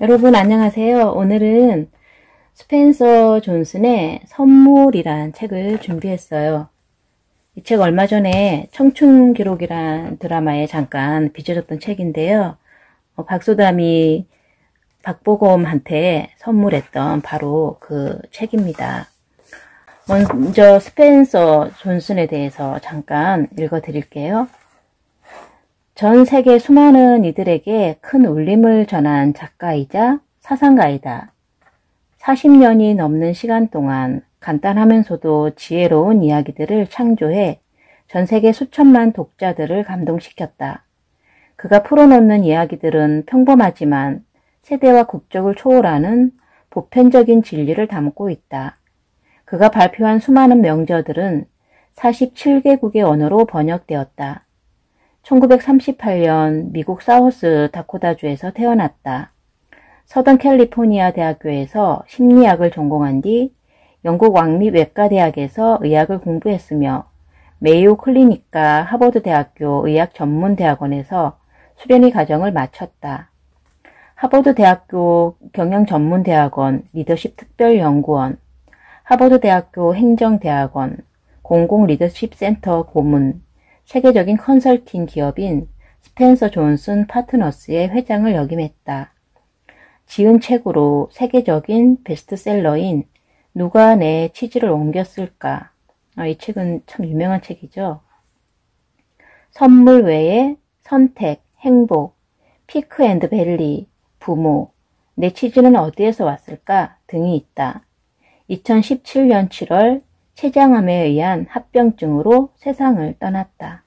여러분 안녕하세요. 오늘은 스펜서 존슨의 선물이란 책을 준비했어요. 이 책 얼마 전에 청춘기록이란 드라마에 잠깐 빚어졌던 책인데요. 어, 박소담이 박보검한테 선물했던 바로 그 책입니다. 먼저 스펜서 존슨에 대해서 잠깐 읽어드릴게요. 전 세계 수많은 이들에게 큰 울림을 전한 작가이자 사상가이다. 40년이 넘는 시간 동안 간단하면서도 지혜로운 이야기들을 창조해 전 세계 수천만 독자들을 감동시켰다. 그가 풀어놓는 이야기들은 평범하지만 세대와 국적을 초월하는 보편적인 진리를 담고 있다. 그가 발표한 수많은 명저들은 47개국의 언어로 번역되었다. 1938년 미국 사우스 다코다주에서 태어났다. 서던 캘리포니아 대학교에서 심리학을 전공한 뒤 영국 왕립 외과대학에서 의학을 공부했으며 메이오 클리닉과 하버드 대학교 의학 전문 대학원에서 수련의 과정을 마쳤다. 하버드 대학교 경영 전문 대학원 리더십 특별 연구원, 하버드 대학교 행정대학원, 공공 리더십 센터 고문, 세계적인 컨설팅 기업인 스펜서 존슨 파트너스의 회장을 역임했다. 지은 책으로 세계적인 베스트셀러인 누가 내 치즈를 옮겼을까? 아, 이 책은 참 유명한 책이죠. 선물 외에 선택, 행복, Peak and Valley, 부모, 내 치즈는 어디에서 왔을까 등이 있다. 2017년 7월 췌장암에 의한 합병증으로 세상을 떠났다.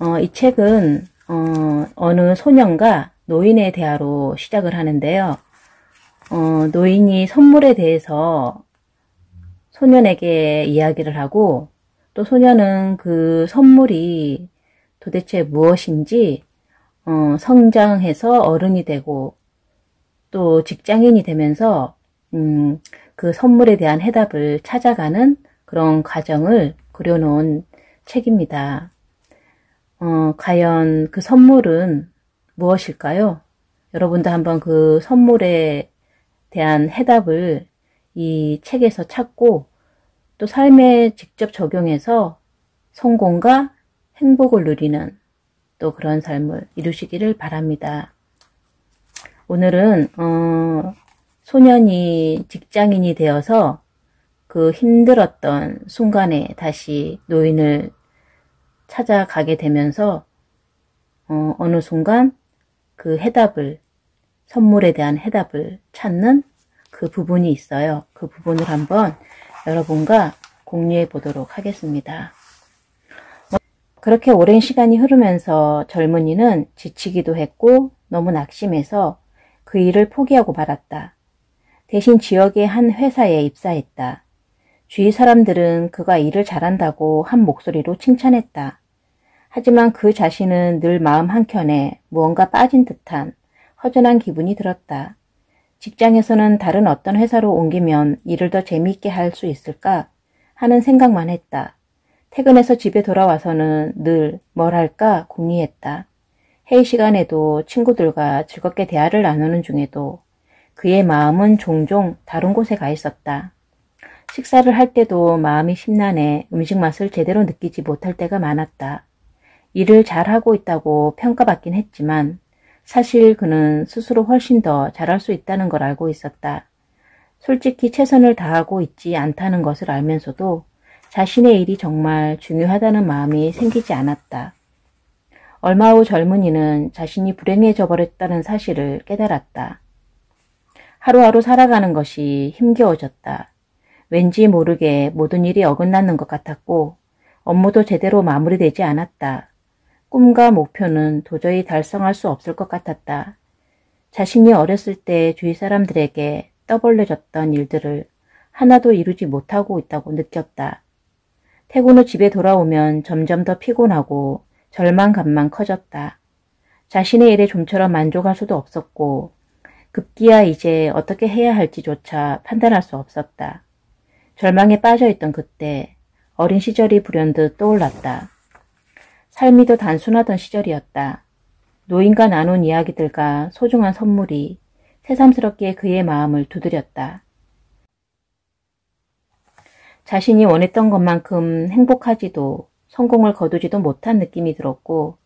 어, 이 책은 어, 어느 소년과 노인의 대화로 시작을 하는데요. 어, 노인이 선물에 대해서 소년에게 이야기를 하고 또 소년은 그 선물이 도대체 무엇인지 어, 성장해서 어른이 되고 또 직장인이 되면서 음, 그 선물에 대한 해답을 찾아가는 그런 과정을 그려놓은 책입니다. 어, 과연 그 선물은 무엇일까요? 여러분도 한번 그 선물에 대한 해답을 이 책에서 찾고 또 삶에 직접 적용해서 성공과 행복을 누리는 또 그런 삶을 이루시기를 바랍니다. 오늘은 어, 소년이 직장인이 되어서 그 힘들었던 순간에 다시 노인을 찾아가게 되면서 어, 어느 순간 그 해답을 선물에 대한 해답을 찾는 그 부분이 있어요. 그 부분을 한번 여러분과 공유해 보도록 하겠습니다. 그렇게 오랜 시간이 흐르면서 젊은이는 지치기도 했고 너무 낙심해서 그 일을 포기하고 말았다. 대신 지역의 한 회사에 입사했다. 주위 사람들은 그가 일을 잘한다고 한 목소리로 칭찬했다. 하지만 그 자신은 늘 마음 한켠에 무언가 빠진 듯한 허전한 기분이 들었다. 직장에서는 다른 어떤 회사로 옮기면 일을 더 재미있게 할 수 있을까 하는 생각만 했다. 퇴근해서 집에 돌아와서는 늘 뭘 할까 궁리했다. 회의 시간에도 친구들과 즐겁게 대화를 나누는 중에도 그의 마음은 종종 다른 곳에 가 있었다. 식사를 할 때도 마음이 심란해 음식 맛을 제대로 느끼지 못할 때가 많았다. 일을 잘하고 있다고 평가받긴 했지만 사실 그는 스스로 훨씬 더 잘할 수 있다는 걸 알고 있었다. 솔직히 최선을 다하고 있지 않다는 것을 알면서도 자신의 일이 정말 중요하다는 마음이 생기지 않았다. 얼마 후 젊은이는 자신이 불행해져 버렸다는 사실을 깨달았다. 하루하루 살아가는 것이 힘겨워졌다. 왠지 모르게 모든 일이 어긋나는 것 같았고 업무도 제대로 마무리되지 않았다. 꿈과 목표는 도저히 달성할 수 없을 것 같았다. 자신이 어렸을 때 주위 사람들에게 떠벌려졌던 일들을 하나도 이루지 못하고 있다고 느꼈다. 퇴근 후 집에 돌아오면 점점 더 피곤하고 절망감만 커졌다. 자신의 일에 좀처럼 만족할 수도 없었고 급기야 이제 어떻게 해야 할지조차 판단할 수 없었다. 절망에 빠져있던 그때 어린 시절이 불현듯 떠올랐다. 삶이 더 단순하던 시절이었다. 노인과 나눈 이야기들과 소중한 선물이 새삼스럽게 그의 마음을 두드렸다. 자신이 원했던 것만큼 행복하지도 성공을 거두지도 못한 느낌이 들었고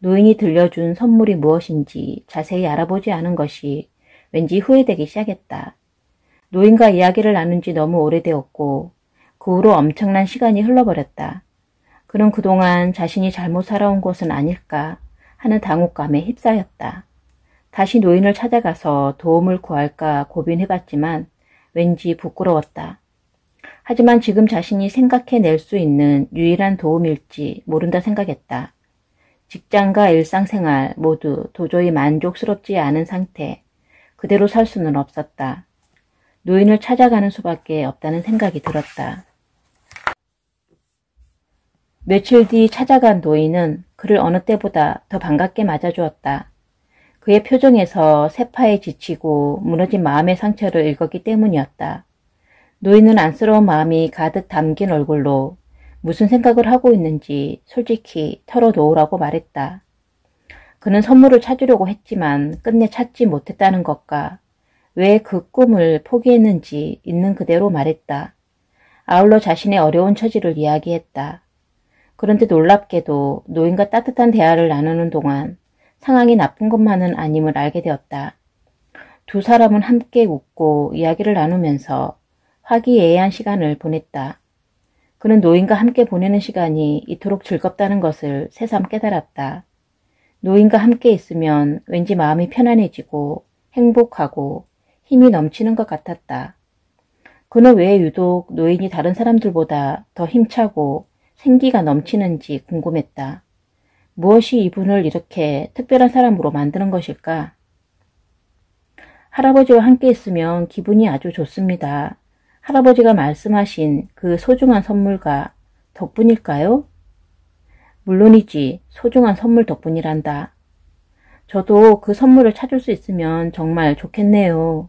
노인이 들려준 선물이 무엇인지 자세히 알아보지 않은 것이 왠지 후회되기 시작했다. 노인과 이야기를 나눈 지 너무 오래되었고 그 후로 엄청난 시간이 흘러버렸다. 그는 그동안 자신이 잘못 살아온 것은 아닐까 하는 당혹감에 휩싸였다. 다시 노인을 찾아가서 도움을 구할까 고민해봤지만 왠지 부끄러웠다. 하지만 지금 자신이 생각해낼 수 있는 유일한 도움일지 모른다 생각했다. 직장과 일상생활 모두 도저히 만족스럽지 않은 상태, 그대로 살 수는 없었다. 노인을 찾아가는 수밖에 없다는 생각이 들었다. 며칠 뒤 찾아간 노인은 그를 어느 때보다 더 반갑게 맞아주었다. 그의 표정에서 세파에 지치고 무너진 마음의 상처를 읽었기 때문이었다. 노인은 안쓰러운 마음이 가득 담긴 얼굴로 무슨 생각을 하고 있는지 솔직히 털어놓으라고 말했다. 그는 선물을 찾으려고 했지만 끝내 찾지 못했다는 것과 왜 그 꿈을 포기했는지 있는 그대로 말했다. 아울러 자신의 어려운 처지를 이야기했다. 그런데 놀랍게도 노인과 따뜻한 대화를 나누는 동안 상황이 나쁜 것만은 아님을 알게 되었다. 두 사람은 함께 웃고 이야기를 나누면서 화기애애한 시간을 보냈다. 그는 노인과 함께 보내는 시간이 이토록 즐겁다는 것을 새삼 깨달았다. 노인과 함께 있으면 왠지 마음이 편안해지고 행복하고 힘이 넘치는 것 같았다. 그는 왜 유독 노인이 다른 사람들보다 더 힘차고 생기가 넘치는지 궁금했다. 무엇이 이분을 이렇게 특별한 사람으로 만드는 것일까? 할아버지와 함께 있으면 기분이 아주 좋습니다. 할아버지가 말씀하신 그 소중한 선물과 덕분일까요? 물론이지 소중한 선물 덕분이란다. 저도 그 선물을 찾을 수 있으면 정말 좋겠네요.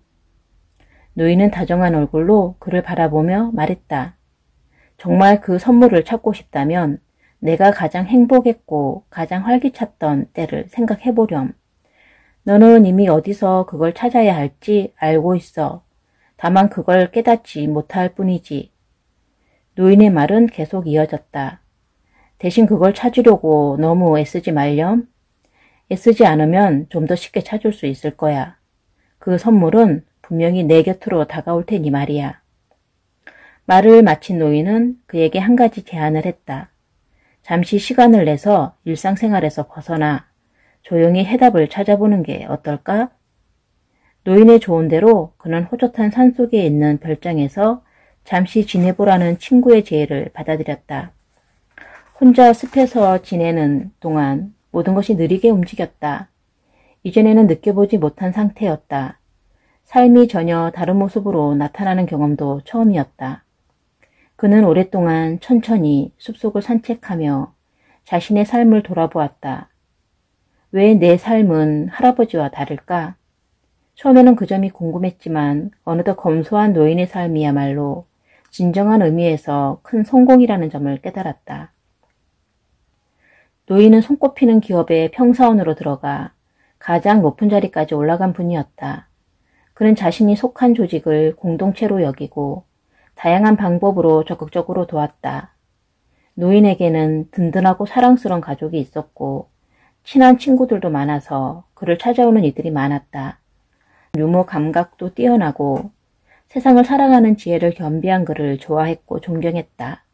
노인은 다정한 얼굴로 그를 바라보며 말했다. 정말 그 선물을 찾고 싶다면 내가 가장 행복했고 가장 활기찼던 때를 생각해보렴. 너는 이미 어디서 그걸 찾아야 할지 알고 있어. 다만 그걸 깨닫지 못할 뿐이지. 노인의 말은 계속 이어졌다. 대신 그걸 찾으려고 너무 애쓰지 말렴. 애쓰지 않으면 좀 더 쉽게 찾을 수 있을 거야. 그 선물은 분명히 내 곁으로 다가올 테니 말이야. 말을 마친 노인은 그에게 한 가지 제안을 했다. 잠시 시간을 내서 일상생활에서 벗어나 조용히 해답을 찾아보는 게 어떨까? 노인의 조언대로 그는 호젓한 산속에 있는 별장에서 잠시 지내보라는 친구의 제의를 받아들였다. 혼자 숲에서 지내는 동안 모든 것이 느리게 움직였다. 이전에는 느껴보지 못한 상태였다. 삶이 전혀 다른 모습으로 나타나는 경험도 처음이었다. 그는 오랫동안 천천히 숲속을 산책하며 자신의 삶을 돌아보았다. 왜 내 삶은 할아버지와 다를까? 처음에는 그 점이 궁금했지만 어느덧 검소한 노인의 삶이야말로 진정한 의미에서 큰 성공이라는 점을 깨달았다. 노인은 손꼽히는 기업의 평사원으로 들어가 가장 높은 자리까지 올라간 분이었다. 그는 자신이 속한 조직을 공동체로 여기고 다양한 방법으로 적극적으로 도왔다. 노인에게는 든든하고 사랑스러운 가족이 있었고 친한 친구들도 많아서 그를 찾아오는 이들이 많았다. 유머 감각도 뛰어나고 세상을 살아가는 지혜를 겸비한 그를 좋아했고 존경했다.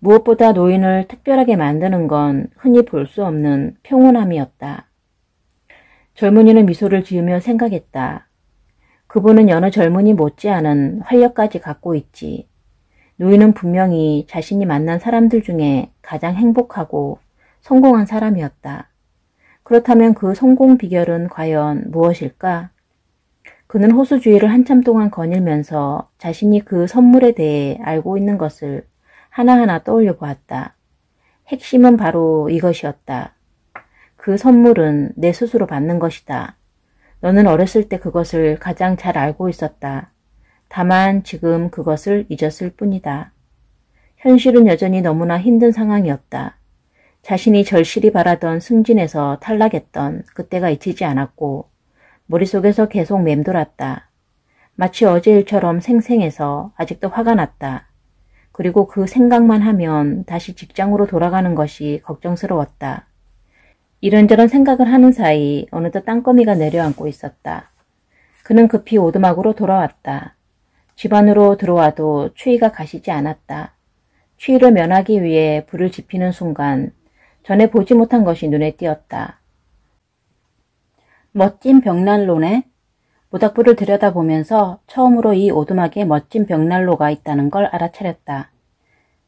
무엇보다 노인을 특별하게 만드는 건 흔히 볼 수 없는 평온함이었다. 젊은이는 미소를 지으며 생각했다. 그분은 여느 젊은이 못지않은 활력까지 갖고 있지. 노인은 분명히 자신이 만난 사람들 중에 가장 행복하고 성공한 사람이었다. 그렇다면 그 성공 비결은 과연 무엇일까? 그는 호수주의를 한참 동안 거닐면서 자신이 그 선물에 대해 알고 있는 것을 하나하나 떠올려 보았다. 핵심은 바로 이것이었다. 그 선물은 내 스스로 받는 것이다. 너는 어렸을 때 그것을 가장 잘 알고 있었다. 다만 지금 그것을 잊었을 뿐이다. 현실은 여전히 너무나 힘든 상황이었다. 자신이 절실히 바라던 승진에서 탈락했던 그때가 잊히지 않았고 머릿속에서 계속 맴돌았다. 마치 어제 일처럼 생생해서 아직도 화가 났다. 그리고 그 생각만 하면 다시 직장으로 돌아가는 것이 걱정스러웠다. 이런저런 생각을 하는 사이 어느덧 땅거미가 내려앉고 있었다. 그는 급히 오두막으로 돌아왔다. 집 안으로 들어와도 추위가 가시지 않았다. 추위를 면하기 위해 불을 지피는 순간 전에 보지 못한 것이 눈에 띄었다. 멋진 벽난로네? 모닥불을 들여다보면서 처음으로 이 오두막에 멋진 벽난로가 있다는 걸 알아차렸다.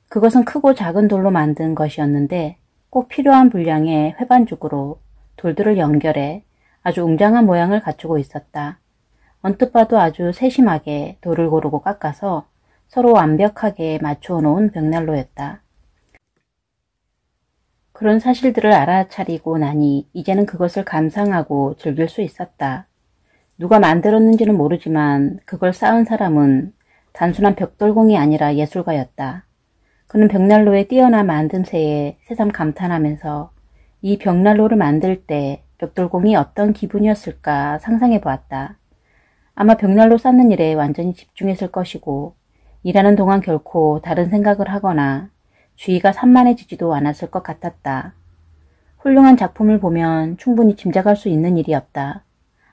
그것은 크고 작은 돌로 만든 것이었는데 꼭 필요한 분량의 회반죽으로 돌들을 연결해 아주 웅장한 모양을 갖추고 있었다. 언뜻 봐도 아주 세심하게 돌을 고르고 깎아서 서로 완벽하게 맞추어 놓은 벽난로였다. 그런 사실들을 알아차리고 나니 이제는 그것을 감상하고 즐길 수 있었다. 누가 만들었는지는 모르지만 그걸 쌓은 사람은 단순한 벽돌공이 아니라 예술가였다. 그는 벽난로의 뛰어난 만듦새에 새삼 감탄하면서 이 벽난로를 만들 때 벽돌공이 어떤 기분이었을까 상상해 보았다. 아마 벽난로 쌓는 일에 완전히 집중했을 것이고 일하는 동안 결코 다른 생각을 하거나 주의가 산만해지지도 않았을 것 같았다. 훌륭한 작품을 보면 충분히 짐작할 수 있는 일이었다.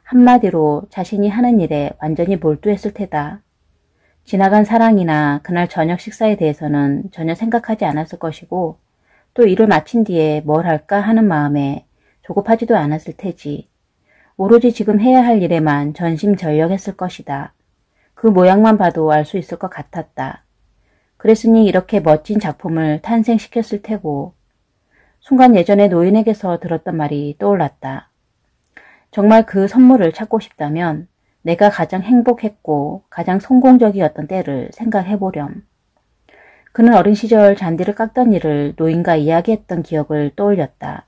한마디로 자신이 하는 일에 완전히 몰두했을 테다. 지나간 사랑이나 그날 저녁 식사에 대해서는 전혀 생각하지 않았을 것이고 또 일을 마친 뒤에 뭘 할까 하는 마음에 조급하지도 않았을 테지. 오로지 지금 해야 할 일에만 전심전력했을 것이다. 그 모양만 봐도 알 수 있을 것 같았다. 그랬으니 이렇게 멋진 작품을 탄생시켰을 테고 순간 예전에 노인에게서 들었던 말이 떠올랐다. 정말 그 선물을 찾고 싶다면 내가 가장 행복했고 가장 성공적이었던 때를 생각해 보렴. 그는 어린 시절 잔디를 깎던 일을 노인과 이야기했던 기억을 떠올렸다.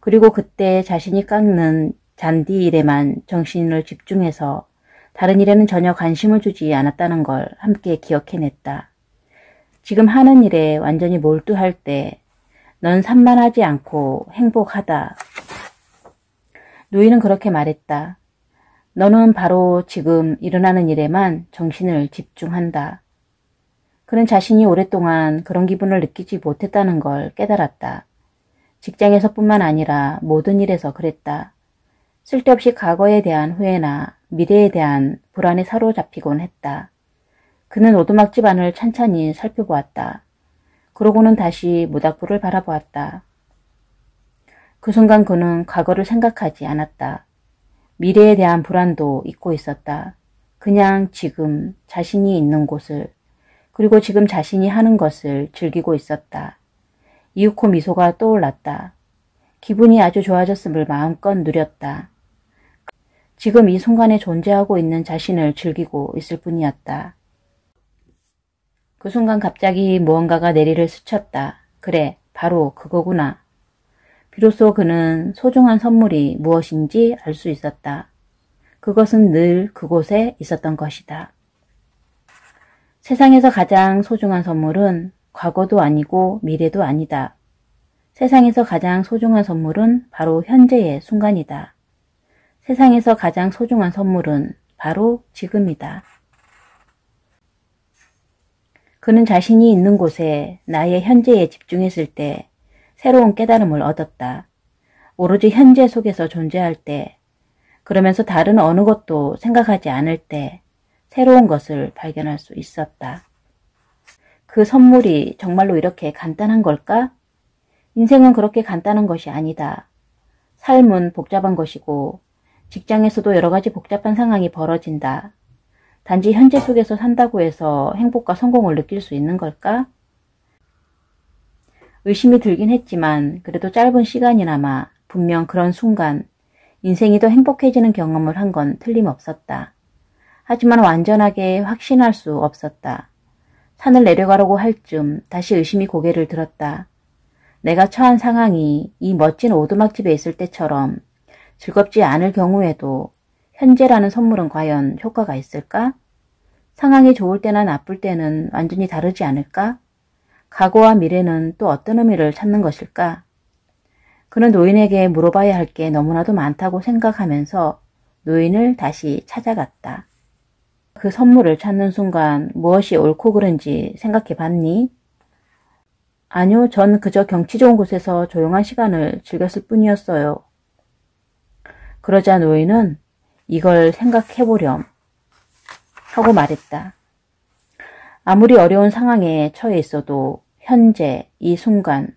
그리고 그때 자신이 깎는 잔디 일에만 정신을 집중해서 다른 일에는 전혀 관심을 주지 않았다는 걸 함께 기억해냈다. 지금 하는 일에 완전히 몰두할 때 넌 산만하지 않고 행복하다. 노인은 그렇게 말했다. 너는 바로 지금 일어나는 일에만 정신을 집중한다. 그는 자신이 오랫동안 그런 기분을 느끼지 못했다는 걸 깨달았다. 직장에서뿐만 아니라 모든 일에서 그랬다. 쓸데없이 과거에 대한 후회나 미래에 대한 불안에 사로잡히곤 했다. 그는 오두막집 안을 찬찬히 살펴보았다. 그러고는 다시 모닥불을 바라보았다. 그 순간 그는 과거를 생각하지 않았다. 미래에 대한 불안도 잊고 있었다. 그냥 지금 자신이 있는 곳을 그리고 지금 자신이 하는 것을 즐기고 있었다. 이윽고 미소가 떠올랐다. 기분이 아주 좋아졌음을 마음껏 누렸다. 지금 이 순간에 존재하고 있는 자신을 즐기고 있을 뿐이었다. 그 순간 갑자기 무언가가 내리를 스쳤다. 그래, 바로 그거구나. 비로소 그는 소중한 선물이 무엇인지 알 수 있었다. 그것은 늘 그곳에 있었던 것이다. 세상에서 가장 소중한 선물은 과거도 아니고 미래도 아니다. 세상에서 가장 소중한 선물은 바로 현재의 순간이다. 세상에서 가장 소중한 선물은 바로 지금이다. 그는 자신이 있는 곳에 나의 현재에 집중했을 때 새로운 깨달음을 얻었다. 오로지 현재 속에서 존재할 때, 그러면서 다른 어느 것도 생각하지 않을 때 새로운 것을 발견할 수 있었다. 그 선물이 정말로 이렇게 간단한 걸까? 인생은 그렇게 간단한 것이 아니다. 삶은 복잡한 것이고 직장에서도 여러 가지 복잡한 상황이 벌어진다. 단지 현재 속에서 산다고 해서 행복과 성공을 느낄 수 있는 걸까? 의심이 들긴 했지만 그래도 짧은 시간이나마 분명 그런 순간 인생이 더 행복해지는 경험을 한 건 틀림없었다. 하지만 완전하게 확신할 수 없었다. 산을 내려가려고 할 쯤 다시 의심이 고개를 들었다. 내가 처한 상황이 이 멋진 오두막집에 있을 때처럼 즐겁지 않을 경우에도 현재라는 선물은 과연 효과가 있을까? 상황이 좋을 때나 나쁠 때는 완전히 다르지 않을까? 과거와 미래는 또 어떤 의미를 찾는 것일까? 그는 노인에게 물어봐야 할 게 너무나도 많다고 생각하면서 노인을 다시 찾아갔다. 그 선물을 찾는 순간 무엇이 옳고 그른지 생각해 봤니? 아니요, 전 그저 경치 좋은 곳에서 조용한 시간을 즐겼을 뿐이었어요. 그러자 노인은 이걸 생각해 보렴 하고 말했다. 아무리 어려운 상황에 처해 있어도 현재, 이 순간,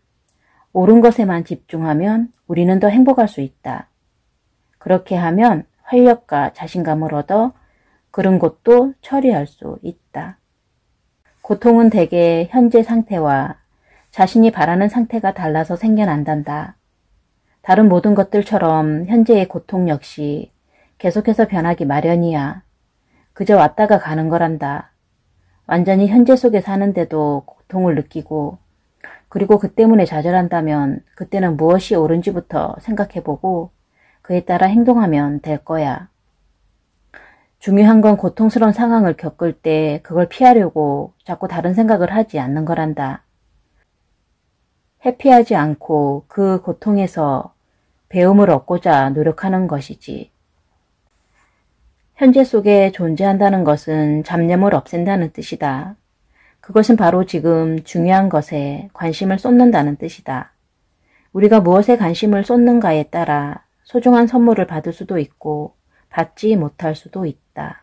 옳은 것에만 집중하면 우리는 더 행복할 수 있다. 그렇게 하면 활력과 자신감을 얻어 그런 것도 처리할 수 있다. 고통은 대개 현재 상태와 자신이 바라는 상태가 달라서 생겨난단다. 다른 모든 것들처럼 현재의 고통 역시 계속해서 변하기 마련이야. 그저 왔다가 가는 거란다. 완전히 현재 속에 사는데도 고통을 느끼고 그리고 그 때문에 좌절한다면 그때는 무엇이 옳은지부터 생각해보고 그에 따라 행동하면 될 거야. 중요한 건 고통스러운 상황을 겪을 때 그걸 피하려고 자꾸 다른 생각을 하지 않는 거란다. 회피하지 않고 그 고통에서 배움을 얻고자 노력하는 것이지. 현재 속에 존재한다는 것은 잡념을 없앤다는 뜻이다. 그것은 바로 지금 중요한 것에 관심을 쏟는다는 뜻이다. 우리가 무엇에 관심을 쏟는가에 따라 소중한 선물을 받을 수도 있고 받지 못할 수도 있다.